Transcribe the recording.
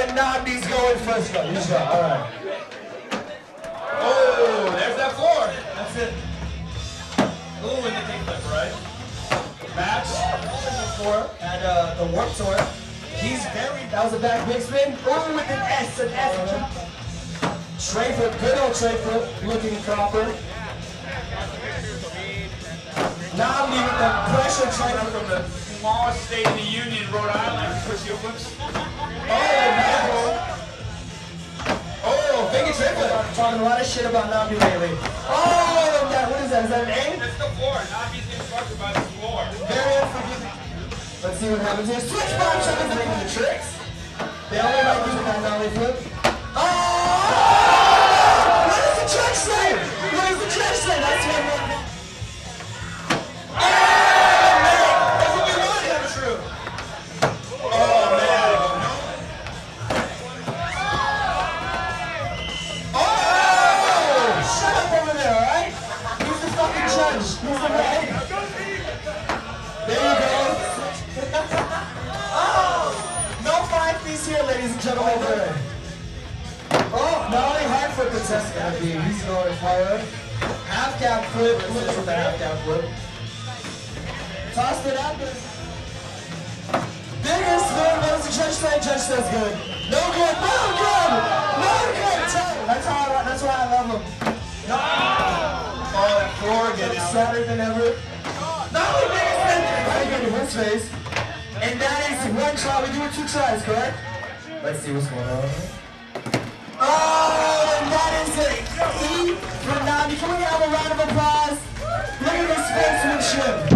let Nobby's going first shot, all right. Oh, there's that floor. That's it. Ooh, in the kick flip, right? Match before at uh, the Warp Tour. He's very, that was a back big spin. Ooh, with an S, an S. Tray flip, good old tray flip, looking proper. Nobby with the pressure trying to from the smallest state in the Union, Rhode Island, push your flips. Talking a lot of shit about Nabi lately. Oh, that, what is that? Is that an A? That's the floor. Not being instructed by the floor. Very unforgiving. Let's see what happens here. Switch bomb shot is making the tricks. They only like using that nollie the. The. There you go. oh! No five piece here, ladies and gentlemen. Oh, not only hard flip contestant gonna be, he's going forward. Half cap flip, look at the half cab flip. Tossed it up. Biggest spin, what does the judge say? Judge says good. No good, no good, no good. That's how I, that's why I love him. Again sadder than ever. Not only biggest spin, right here in his face. And that is one try. We do it two tries, correct? Let's see what's going on. Oh, and that is it. E for Nami. Can we have a round of applause? Look at his sportsmanship.